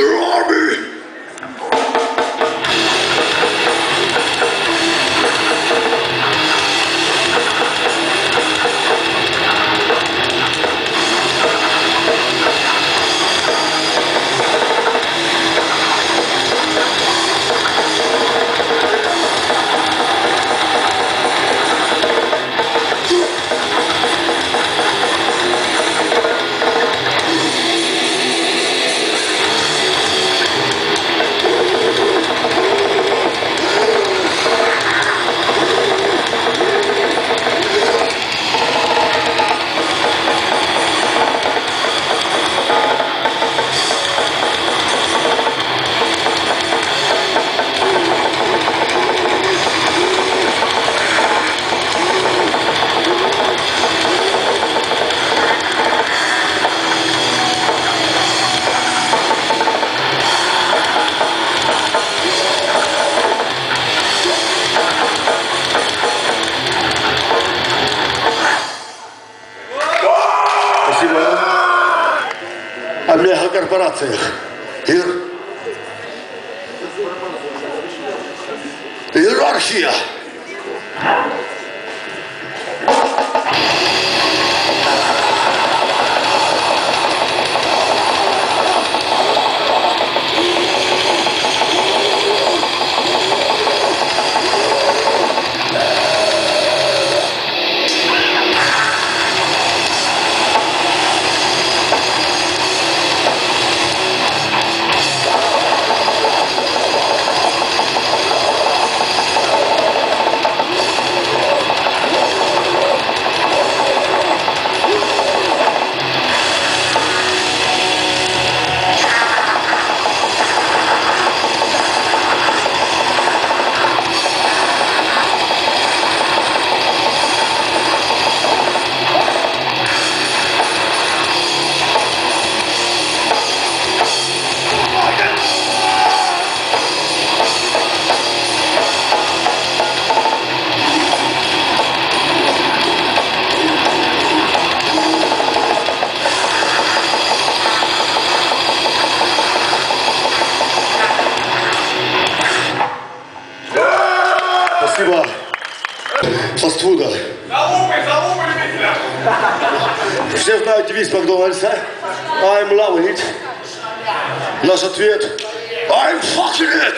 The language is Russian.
Mr. Army! О мегакорпорациях. Ир... Иерархия. Фастфуда. Залупай, залупай, любителя! Все знают девиз Макдональдса. I'm loving it. Наш ответ. I'm fucking it.